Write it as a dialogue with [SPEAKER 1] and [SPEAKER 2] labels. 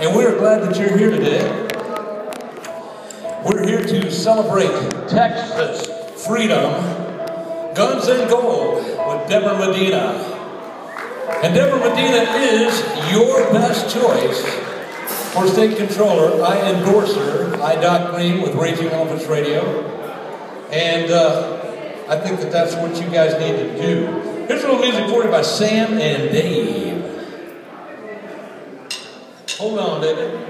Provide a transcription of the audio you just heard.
[SPEAKER 1] and we are glad that you're here today. We're here to celebrate Texas freedom, guns and gold with Debra Medina. And Debra Medina is your best choice for state comptroller. I endorse her. I, dot Green, with Raging Elephants Radio. And uh, I think that that's what you guys need to do. Here's a little music for you by Sam and Dave. Hold on, David.